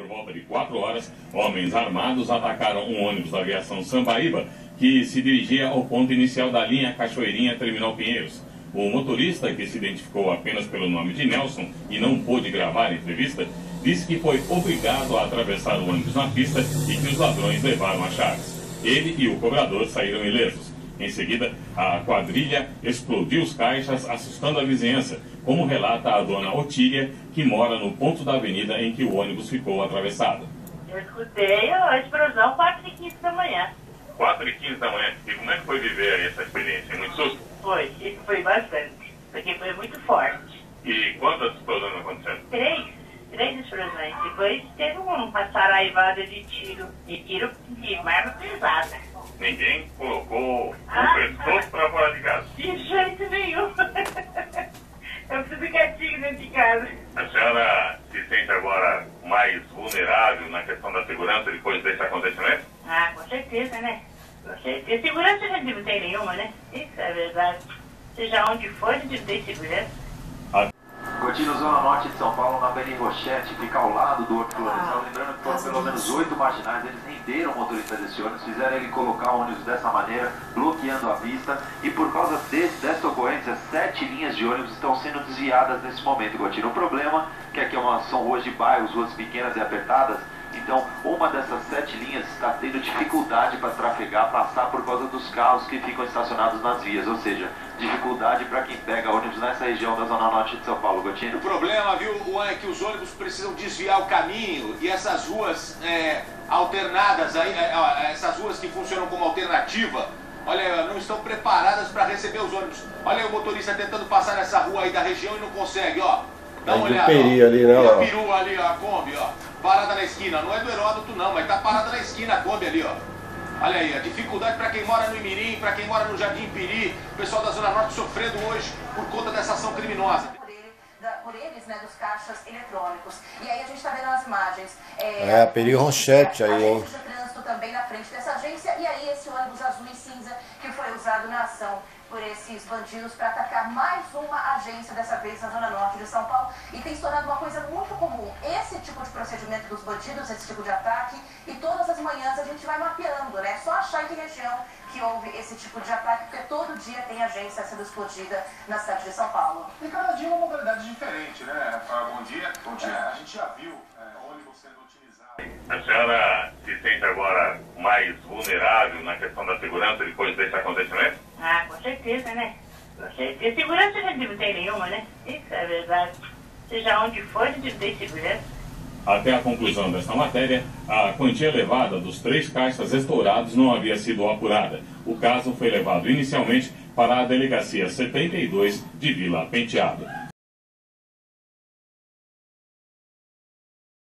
Por volta de 4 horas, homens armados atacaram um ônibus da aviação Sambaíba que se dirigia ao ponto inicial da linha Cachoeirinha Terminal Pinheiros. O motorista, que se identificou apenas pelo nome de Nelson e não pôde gravar a entrevista, disse que foi obrigado a atravessar o ônibus na pista e que os ladrões levaram as chaves. Ele e o cobrador saíram ilesos. Em seguida, a quadrilha explodiu os caixas, assustando a vizinhança, como relata a dona Otília, que mora no ponto da avenida em que o ônibus ficou atravessado. Eu escutei a explosão 4 e 15 da manhã. 4 e 15 da manhã. E como é que foi viver aí essa experiência? Muito susto? Foi, foi bastante. Porque foi muito forte. E quantas explosões aconteceram? Três, três explosões. Depois teve uma saraivada de tiro, de tiro de arma pesada. Ninguém colocou o pescoço para fora de casa? De jeito nenhum. Eu preciso quietinho dentro de casa. A senhora se sente agora mais vulnerável na questão da segurança depois desse acontecimento? Ah, com certeza, né? Com certeza. Segurança a gente não tem nenhuma, né? Isso é verdade. Seja onde for, a gente não tem segurança. Continua Zona Norte de São Paulo, na Beni Rochete, fica ao lado do Horto Florestal. Lembrando que foram pelo menos oito marginais, eles renderam o motorista desse ônibus, fizeram ele colocar o ônibus dessa maneira, bloqueando a pista. E por causa desse, dessa ocorrência, sete linhas de ônibus estão sendo desviadas nesse momento, Gotina. O problema é que aqui é uma, são ruas de bairros, ruas pequenas e apertadas, então, uma dessas sete linhas está tendo dificuldade para trafegar, passar por causa dos carros que ficam estacionados nas vias, ou seja, dificuldade para quem pega ônibus nessa região da Zona Norte de São Paulo, Gotino. O problema, viu, Juan, é que os ônibus precisam desviar o caminho e essas ruas é, alternadas, aí, é, essas ruas que funcionam como alternativa, olha, não estão preparadas para receber os ônibus. Olha o motorista tentando passar nessa rua aí da região e não consegue, ó. Dá uma olhada. Peri ali, né, ó. peru ali, ó, a Kombi, ó. Parada na esquina. Não é do Heródoto, não, mas tá parada na esquina a Kombi ali, ó. Olha aí, a dificuldade para quem mora no Imirim, para quem mora no Jardim Piri, o pessoal da Zona Norte sofrendo hoje por conta dessa ação criminosa. Por eles, né, dos caixas eletrônicos. E aí a gente está vendo as imagens. É, é a Peri Ronchete aí, hein? Também na frente dessa agência. E aí esse ônibus azul e cinza que foi usado na ação por esses bandidos para atacar mais uma agência, dessa vez na Zona Norte de São Paulo. E tem se tornado uma coisa muito comum. Esse tipo de procedimento dos bandidos, esse tipo de ataque, e todas as manhãs a gente vai mapeando, né? É só achar em que região que houve esse tipo de ataque, porque todo dia tem agência sendo explodida na cidade de São Paulo. E cada dia é uma modalidade diferente, né? Bom dia. Bom dia. É, a gente já viu é, ônibus sendo utilizado. A senhora se sente agora mais vulnerável na questão da segurança depois desse acontecimento? Ah, com certeza, né? Com certeza. Segurança a gente não tem nenhuma, né? Isso é verdade. Seja onde for, a gente tem segurança. Até a conclusão desta matéria, a quantia levada dos três caixas estourados não havia sido apurada. O caso foi levado inicialmente para a Delegacia 72 de Vila Penteado.